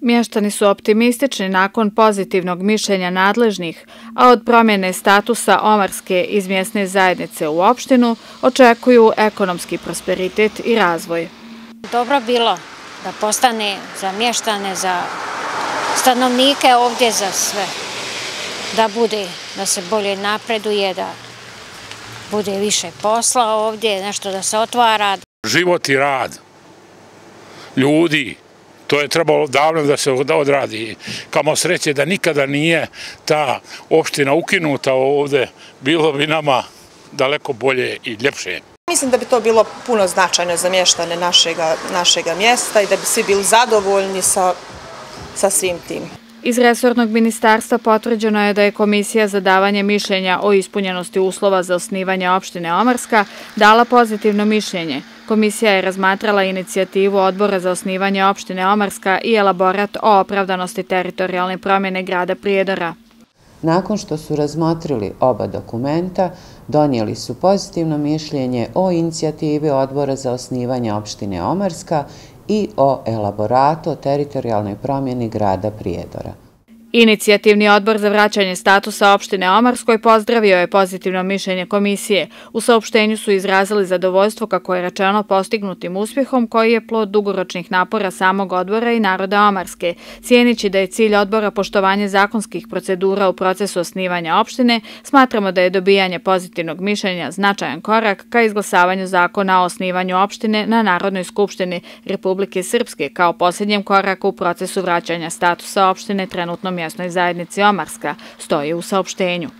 Mještani su optimistični nakon pozitivnog mišljenja nadležnih, a od promjene statusa Omarske iz mjesne zajednice u opštinu očekuju ekonomski prosperitet i razvoj. Dobro bilo da postane za mještane, za stanovnike ovdje, za sve. Da bude, da se bolje napreduje, da bude više posla ovdje, nešto da se otvara. Život i rad ljudi, to je trebalo davno da se odradi. Kamo sreće da nikada nije ta opština ukinuta ovde, bilo bi nama daleko bolje i ljepše. Mislim da bi to bilo puno značajno za mještane našega mjesta i da bi svi bili zadovoljni sa svim tim. Iz resornog ministarstva potvrđeno je da je Komisija za davanje mišljenja o ispunjenosti uslova za osnivanje opštine Omarska dala pozitivno mišljenje. Komisija je razmatrala inicijativu odbora za osnivanje opštine Omarska i elaborat o opravdanosti teritorijalne promjene grada Prijedora. Nakon što su razmotrili oba dokumenta, donijeli su pozitivno mišljenje o inicijativi odbora za osnivanje opštine Omarska i o elaboratu o teritorijalnoj promjeni grada Prijedora. Inicijativni odbor za vraćanje statusa opštine Omarskoj pozdravio je pozitivno mišljenje komisije. U saopštenju su izrazili zadovoljstvo kako je rečeno postignutim uspjehom koji je plod dugoročnih napora samog odbora i naroda Omarske. Cijenići da je cilj odbora poštovanje zakonskih procedura u procesu osnivanja opštine, smatramo da je dobijanje pozitivnog mišljenja značajan korak ka izglasavanju zakona o osnivanju opštine na Narodnoj skupštini Republike Srpske kao posljednjem koraku u procesu vraćanja statusa opštine trenutno mjesnoj zajednici Omarska, stoji u saopštenju.